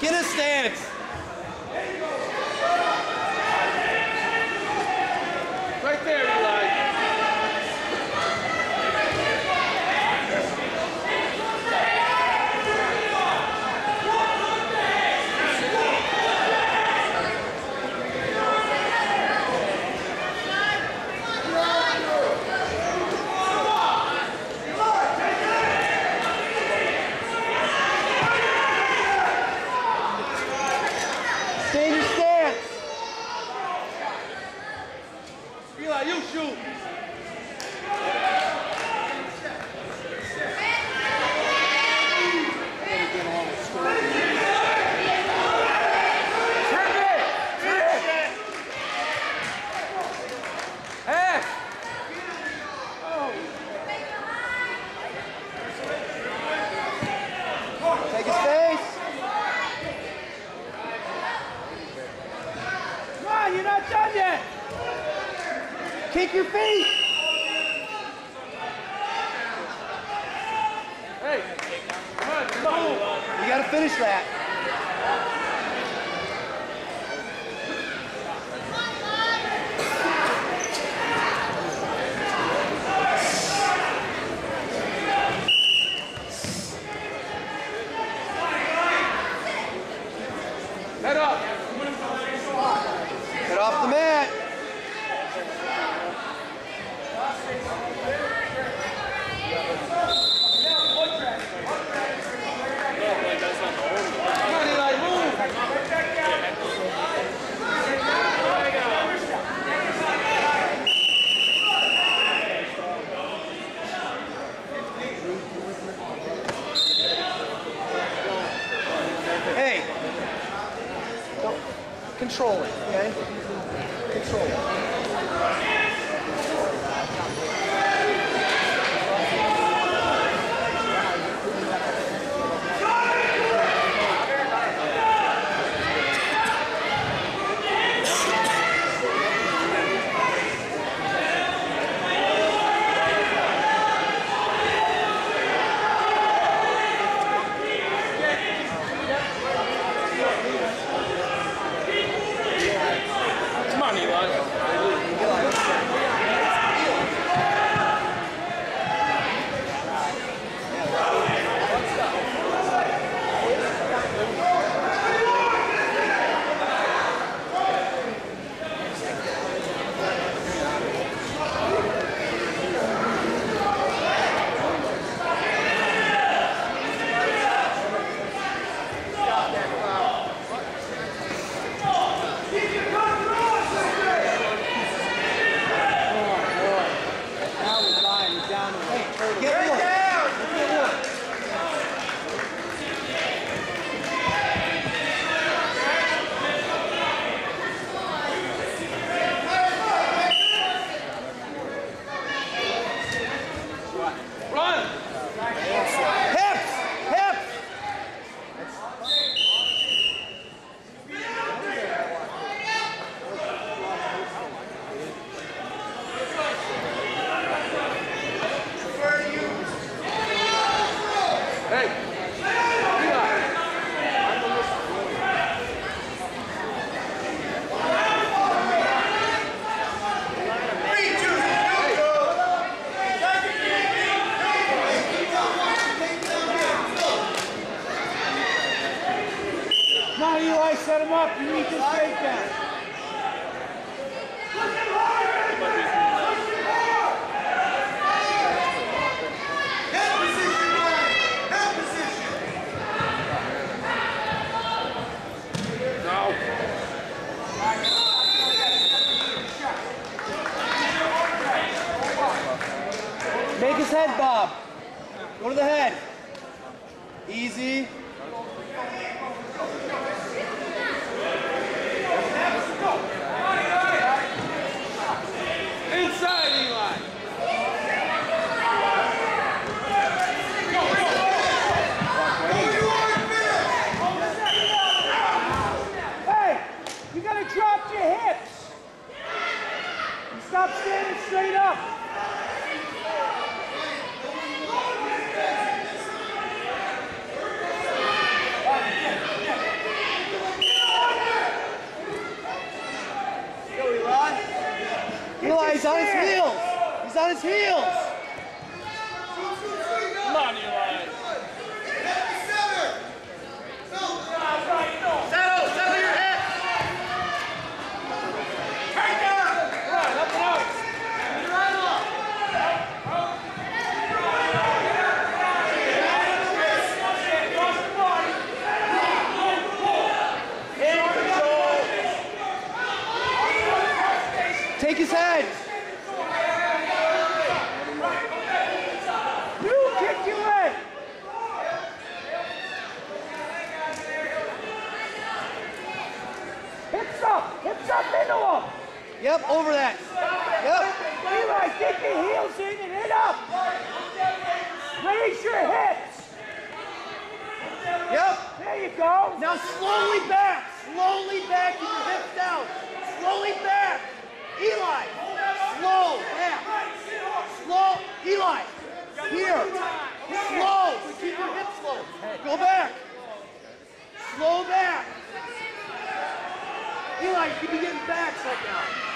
Get a stance. Right there, Eli. Stay in your stance. Eli, you shoot. Hey! Take a space. Kick your feet. Hey! Come on, come on! You gotta finish that. Control it, okay? Control it. Come on, Eli. Get one. Run! Hips. Hips. Hey! Eli! Now Eli, set him up. You need this takedown. No! Make his head bob. Go to the head. Easy. Stop standing straight up. Eli. On his heels. He's on his heels. Yep, over that. Yep. Eli, get your heels in and hit up. Raise your hips. Yep. There you go. Now slowly back. Slowly back. Keep your hips down. Slowly back. Eli. Slow back. Slow. Eli. Here. Slow. Keep your hips slow. Go back. Slow back. Eli, you keep getting back.